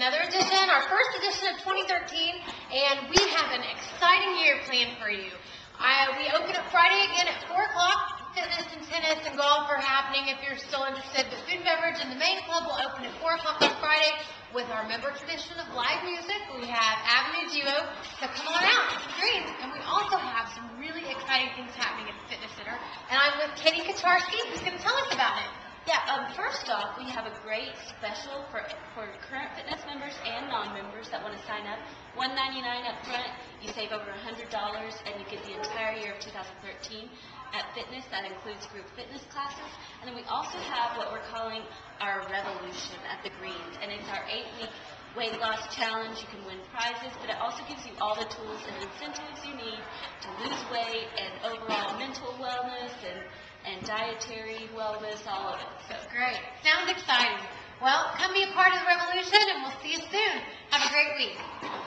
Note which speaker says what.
Speaker 1: another edition, our first edition of 2013, and we have an exciting year planned for you. We open up Friday again at 4 o'clock. Fitness and tennis and golf are happening if you're still interested. But food and beverage in the main club will open at 4 o'clock on Friday with our member tradition of live music. We have Avenue Duo, so come on out, it's the. And we also have some really exciting things happening at the fitness center. And I'm with Katie Katarski, who's going to tell us about it.
Speaker 2: We have a great special for, for current fitness members and non-members that want to sign up. 199 up front, you save over $100, and you get the entire year of 2013 at fitness. That includes group fitness classes. And then we also have what we're calling our revolution at the Greens, and it's our eight-week weight loss challenge. You can win prizes, but it also gives you all the tools and incentives you need to lose weight and overall mental wellness and, and dietary wellness, all of it. So
Speaker 1: great. Sounds exciting. Well, come be a part of the revolution, and we'll see you soon. Have a great week.